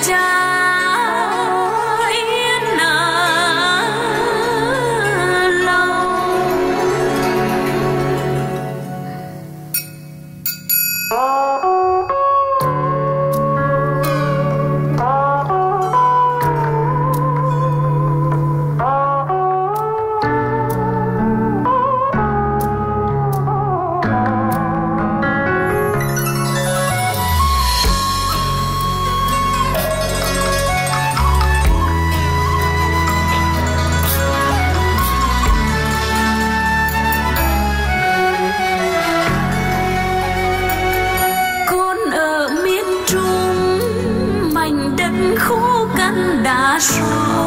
잘 자. 大树。